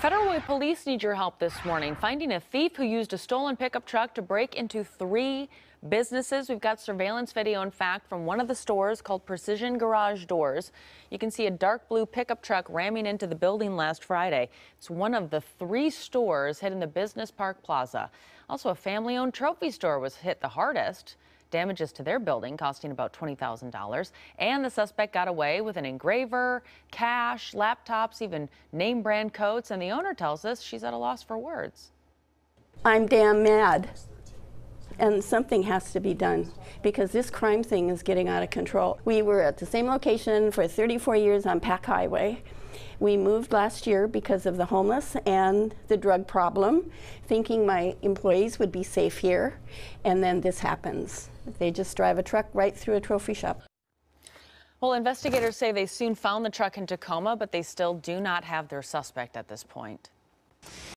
Federal Way Police need your help this morning, finding a thief who used a stolen pickup truck to break into three businesses. We've got surveillance video, in fact, from one of the stores called Precision Garage Doors. You can see a dark blue pickup truck ramming into the building last Friday. It's one of the three stores hit in the Business Park Plaza. Also, a family owned trophy store was hit the hardest. Damages to their building costing about $20,000. And the suspect got away with an engraver, cash, laptops, even name brand coats. And the owner tells us she's at a loss for words. I'm damn mad. And something has to be done because this crime thing is getting out of control. We were at the same location for 34 years on Pac Highway. We moved last year because of the homeless and the drug problem, thinking my employees would be safe here, and then this happens. They just drive a truck right through a trophy shop. Well, investigators say they soon found the truck in Tacoma, but they still do not have their suspect at this point.